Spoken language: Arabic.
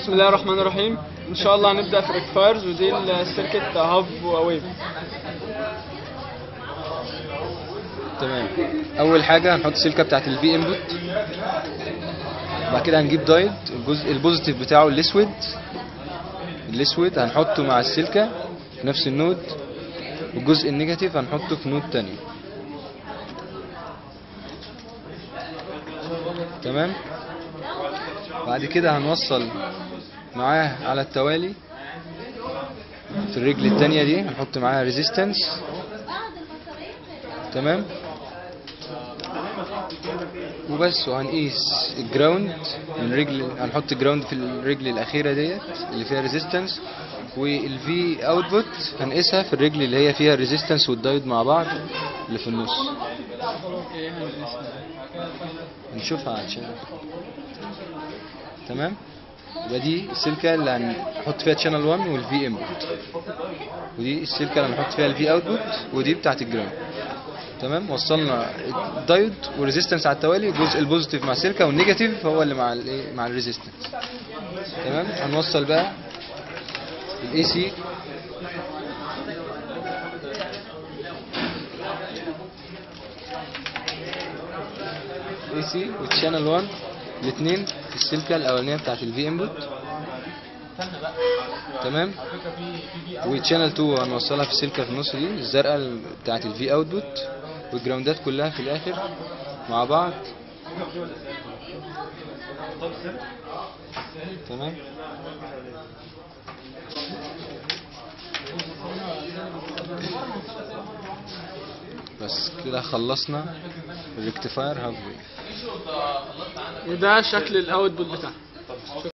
بسم الله الرحمن الرحيم. إن شاء الله هنبدا في rectifiers ودي ال circuit half wave. تمام. أول حاجة هنحط السلكه بتاعت ال V input بعد كده هنجيب دايد الجزء ال positive بتاعه الأسود. الأسود هنحطه مع السلكة في نفس ال node. والجزء ال negative هنحطه في node تانية. تمام؟ بعد كده هنوصل معاه على التوالي في الرجل التانية دي هنحط معاها resistance تمام؟ وبس وهنقيس ال ground من رجل هنحط ال ground في الرجل الأخيرة ديت اللي فيها resistance وال V output هنقيسها في الرجل اللي هي فيها ال resistance وال diode مع بعض اللي في النص. هنشوفها عشان تمام؟ يبقى دي السلكة اللي هنحط فيها channel 1 وال V input ودي السلكة اللي هنحط فيها ال V output ودي بتاعت ال ground تمام؟ وصلنا ال diode وال resistance على التوالي الجزء ال positive مع السلكة وال negative هو اللي مع الايه مع ال resistance تمام؟ هنوصل بقى ال AC AC وال channel 1 الاثنين السلكة الأولانية بتاعت ال V input تمام؟ و channel 2 هنوصلها في السلكه في النص دي الزرقاء بتاعت ال V output وال groundات كلها في الآخر مع بعض. تمام؟ بس كده خلصنا ال rectifier half wave وده شكل ال output بتاعها